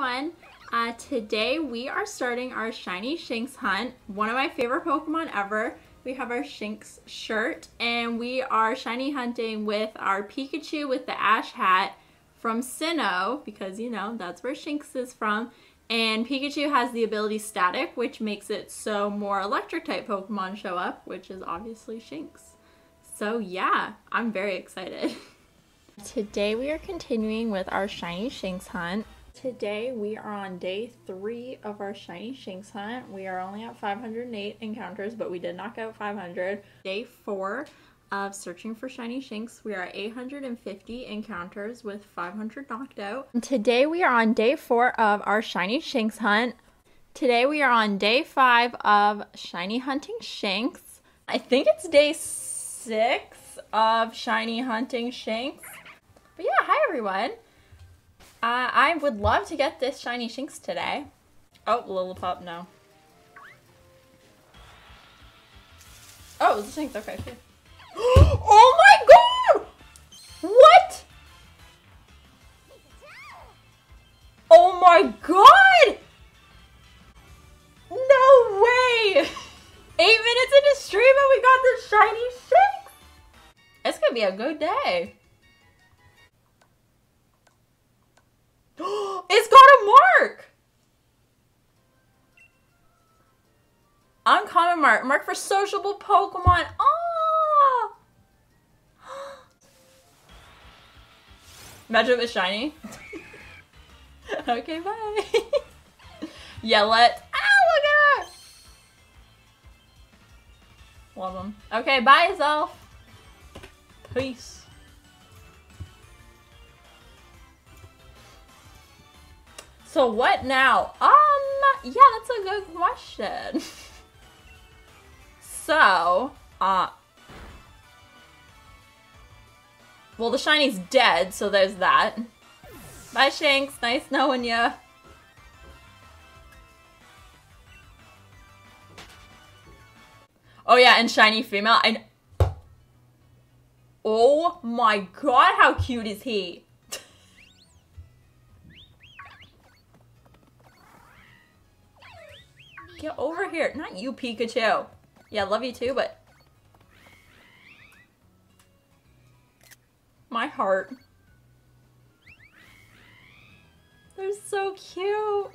everyone. Uh, today we are starting our shiny Shinx hunt. One of my favorite Pokemon ever. We have our Shinx shirt and we are shiny hunting with our Pikachu with the ash hat from Sinnoh because you know that's where Shinx is from. And Pikachu has the ability Static which makes it so more electric type Pokemon show up which is obviously Shinx. So yeah, I'm very excited. Today we are continuing with our shiny Shinx hunt. Today we are on day three of our shiny Shinx hunt. We are only at 508 encounters, but we did knock out 500. Day four of searching for shiny Shinx. We are at 850 encounters with 500 knocked out. Today we are on day four of our shiny Shinx hunt. Today we are on day five of shiny hunting Shinx. I think it's day six of shiny hunting Shinx. But yeah, hi everyone. Uh, I would love to get this shiny Shinx today. Oh, Lillipup, no. Oh, it Shinx, okay. oh my god! What? Oh my god! No way! Eight minutes into stream and we got the shiny Shinx! It's gonna be a good day. Uncommon mark. Mark for sociable Pokemon. Oh! Imagine it was shiny. okay, bye. Yell it. Ow, look at her! Love them. Okay, bye, yourself. Peace. So what now? Um, yeah, that's a good question. so, uh, well, the shiny's dead, so there's that. Bye, Shanks. Nice knowing ya. Oh yeah, and shiny female. And Oh my god, how cute is he? Get over here. Not you, Pikachu. Yeah, love you too, but... My heart. They're so cute.